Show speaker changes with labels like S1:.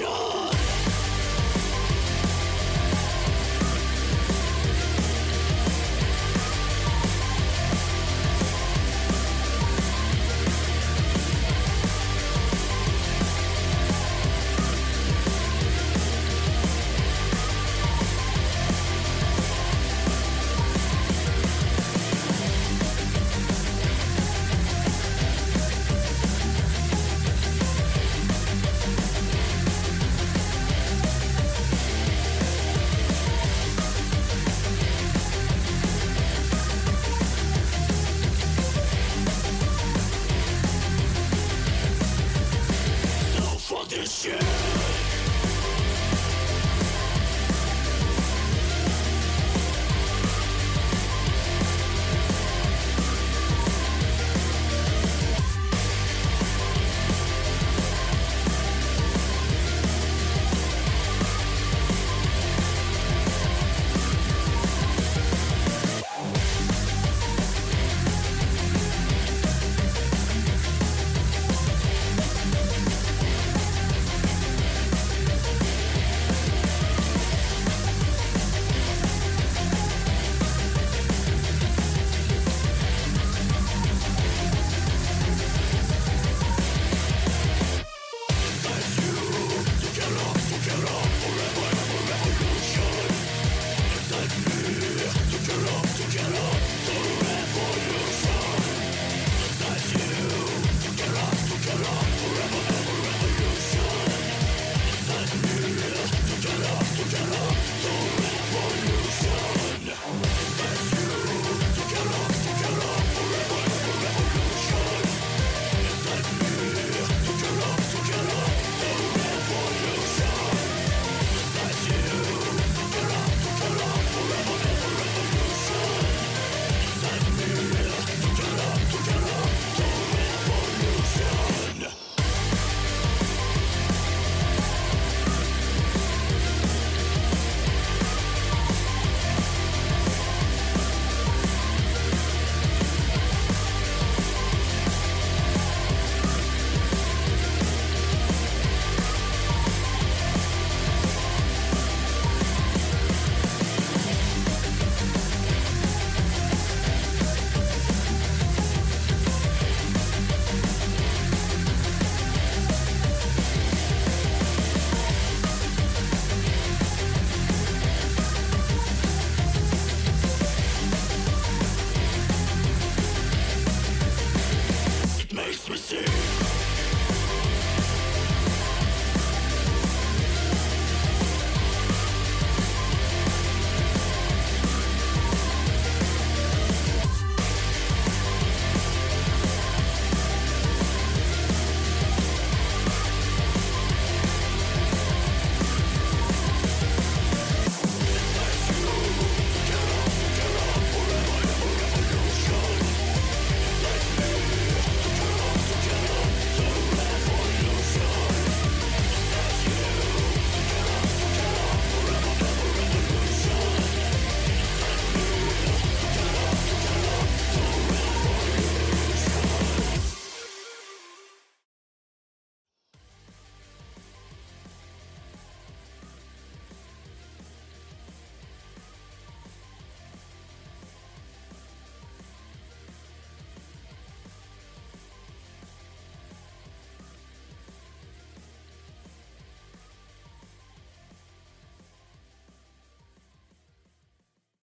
S1: revolution.